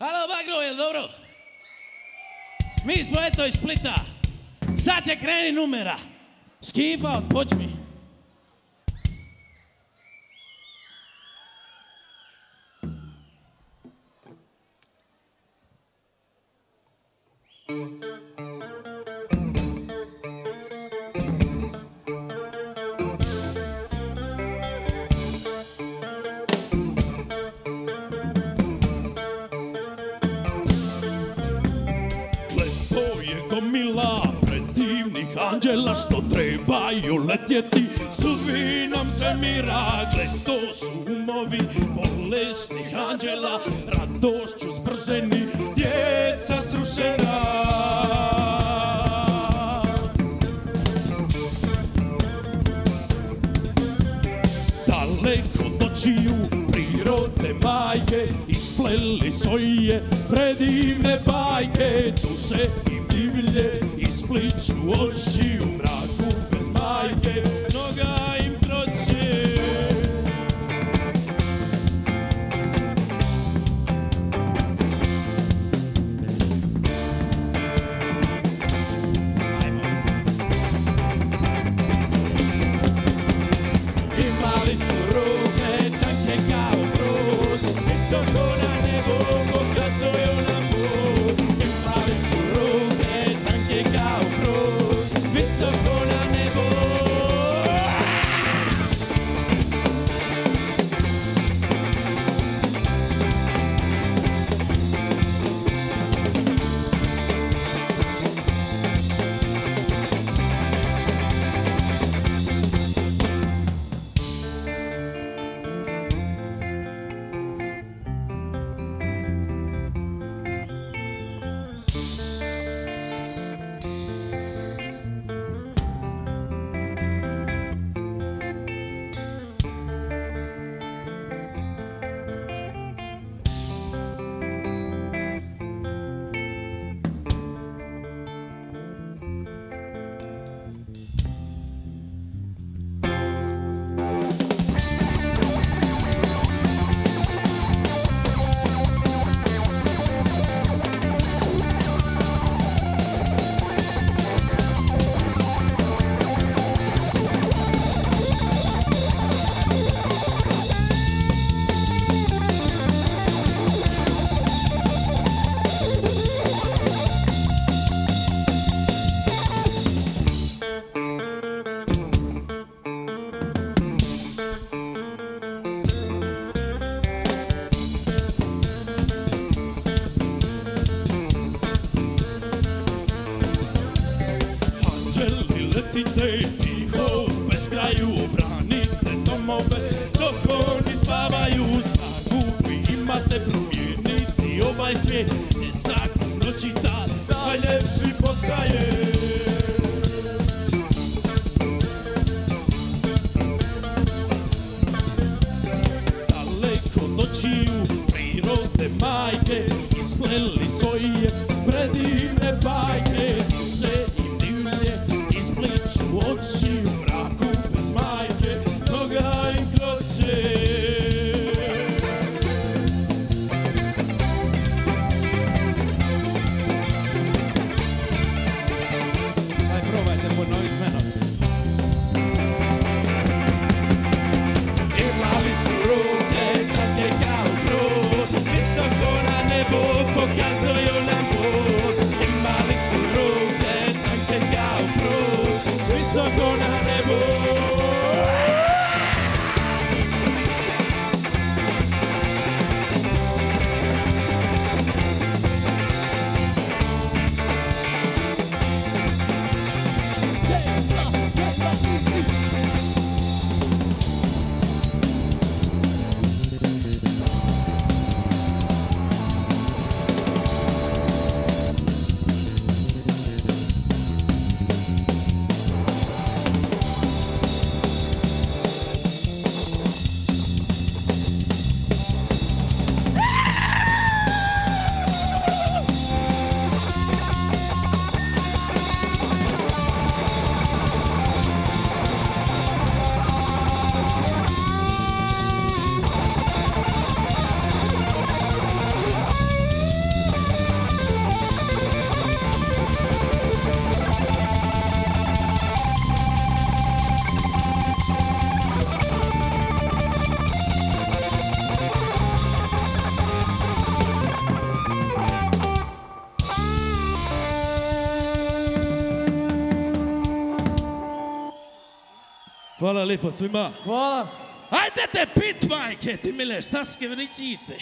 Halo Bagro, jel dobro? Mi smo eto iz Splita. Sad će kreni numera. Skifa, odpočmi. Gle, gomila predivnih anđela što trebaju letjeti sudbinom svemira. Gle, to su umovi bolesnih anđela, radošću sprženi, djeca srušena. Daleko dočiju prirode majke Ispleli svoje predivne bajke Duše im divlje ispliču oči u mraku Letite tiho bez kraju Branite domove dok oni spavaju Snagu. Vi imate promijeniti ovaj svijet Ne svaku noć i dan da postaje. Daleko dočiju prirode majke ispleli svoje predivne Hvala lijepo svima. Hvala. Hajdete pit, majke ti mile, šta skrivričite?